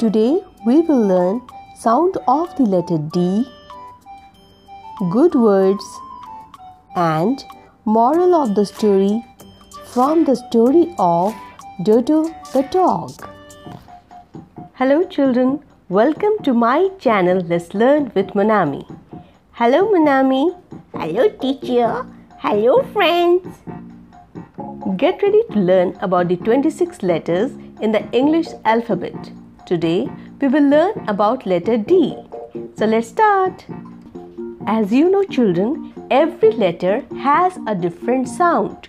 Today we will learn sound of the letter D, good words and moral of the story from the story of Doedoe the dog. Hello children, welcome to my channel Let's Learn with Monami. Hello Monami. Hello teacher. Hello friends. Get ready to learn about the 26 letters in the English alphabet. Today we will learn about letter D. So let's start. As you know children, every letter has a different sound.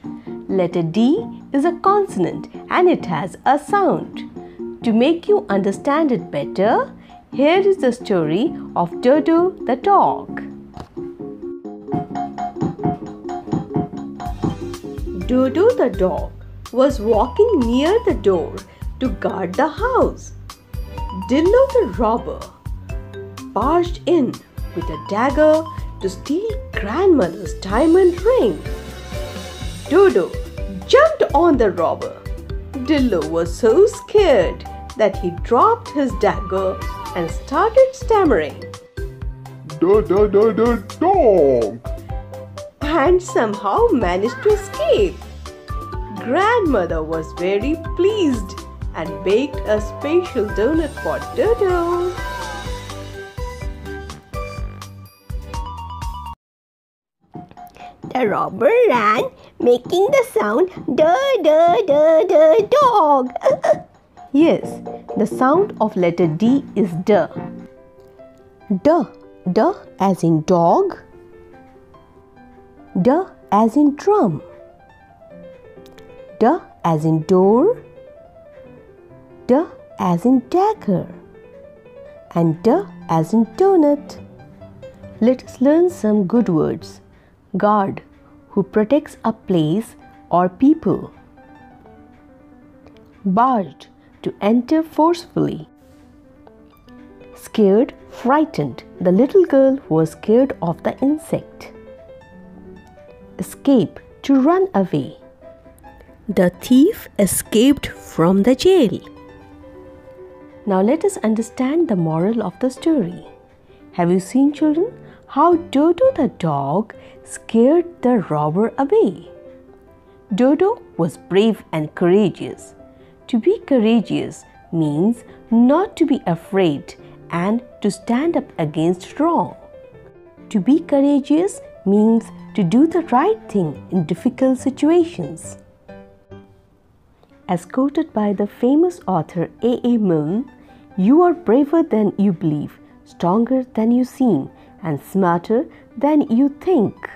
Letter D is a consonant and it has a sound. To make you understand it better, here is the story of Doedoe the dog. Doedoe the dog was walking near the door to guard the house. Dillo the robber barged in with a dagger to steal grandmother's diamond ring. Doedoe jumped on the robber. Dillo was so scared that he dropped his dagger and started stammering. Da da da dog! and somehow managed to escape. Grandmother was very pleased and baked a special donut for Doedoe. The robber ran, making the sound da da da da dog. yes, the sound of letter D is D. D, D as in dog. D as in drum. D as in door. D as in dagger. And D as in donut. Let us learn some good words. Guard, who protects a place or people. Barged, to enter forcefully. Scared, frightened, the little girl was scared of the insect escape to run away. The thief escaped from the jail. Now let us understand the moral of the story. Have you seen children how Doedoe the dog scared the robber away? Doedoe was brave and courageous. To be courageous means not to be afraid and to stand up against wrong. To be courageous means to do the right thing in difficult situations. As quoted by the famous author A. A. Milne, you are braver than you believe, stronger than you seem, and smarter than you think.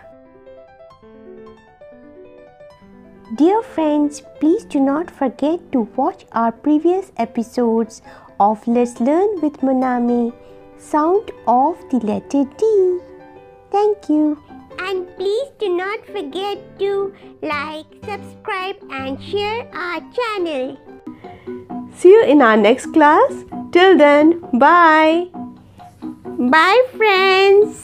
Dear friends, please do not forget to watch our previous episodes of Let's Learn with Monami, Sound of the letter D. Thank you. Please do not forget to like, subscribe and share our channel. See you in our next class. Till then, bye. Bye friends.